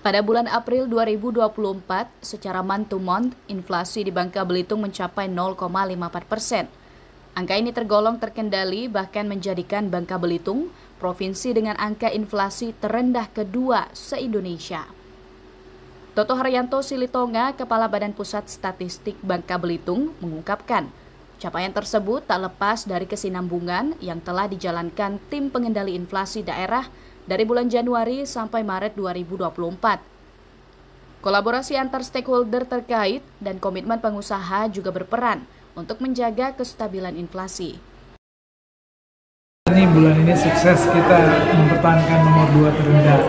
Pada bulan April 2024, secara month to month, inflasi di Bangka Belitung mencapai 0,54 persen. Angka ini tergolong terkendali bahkan menjadikan Bangka Belitung provinsi dengan angka inflasi terendah kedua se-Indonesia. Toto Haryanto Silitonga, Kepala Badan Pusat Statistik Bangka Belitung, mengungkapkan, capaian tersebut tak lepas dari kesinambungan yang telah dijalankan tim pengendali inflasi daerah dari bulan Januari sampai Maret 2024. Kolaborasi antar stakeholder terkait dan komitmen pengusaha juga berperan untuk menjaga kestabilan inflasi. Ini bulan ini sukses kita mempertahankan nomor dua terendah.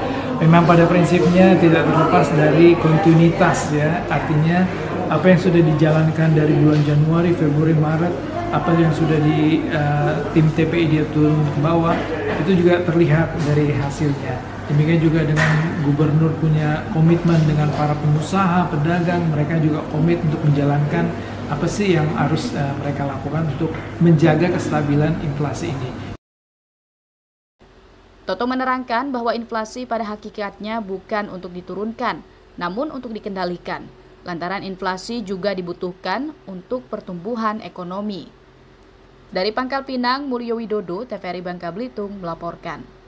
Memang pada prinsipnya tidak terlepas dari kontinuitas ya, artinya apa yang sudah dijalankan dari bulan Januari, Februari, Maret, apa yang sudah di uh, tim TPI dia turun ke bawah, itu juga terlihat dari hasilnya. Demikian juga dengan gubernur punya komitmen dengan para pengusaha, pedagang, mereka juga komit untuk menjalankan apa sih yang harus uh, mereka lakukan untuk menjaga kestabilan inflasi ini. Toto menerangkan bahwa inflasi pada hakikatnya bukan untuk diturunkan, namun untuk dikendalikan. Lantaran inflasi juga dibutuhkan untuk pertumbuhan ekonomi. Dari Pangkal Pinang, Mulyo Widodo, TVRI Bangka Belitung melaporkan.